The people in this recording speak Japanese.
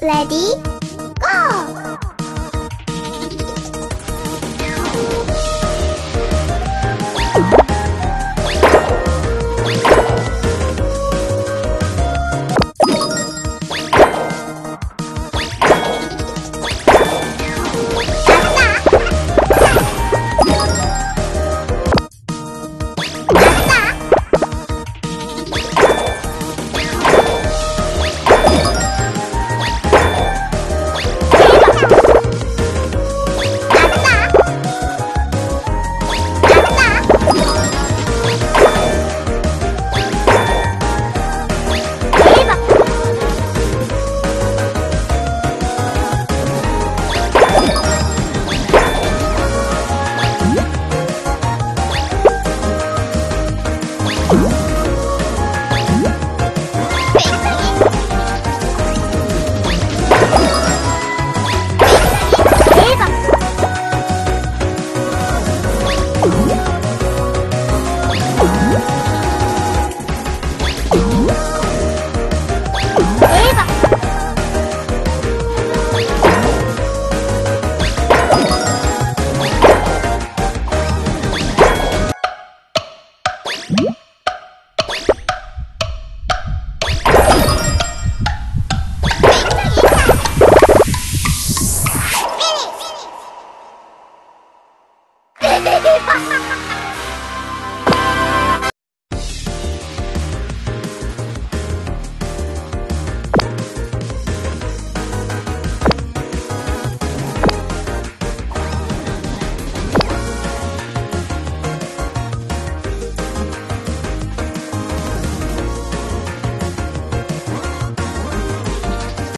Ready? Ha ha ha!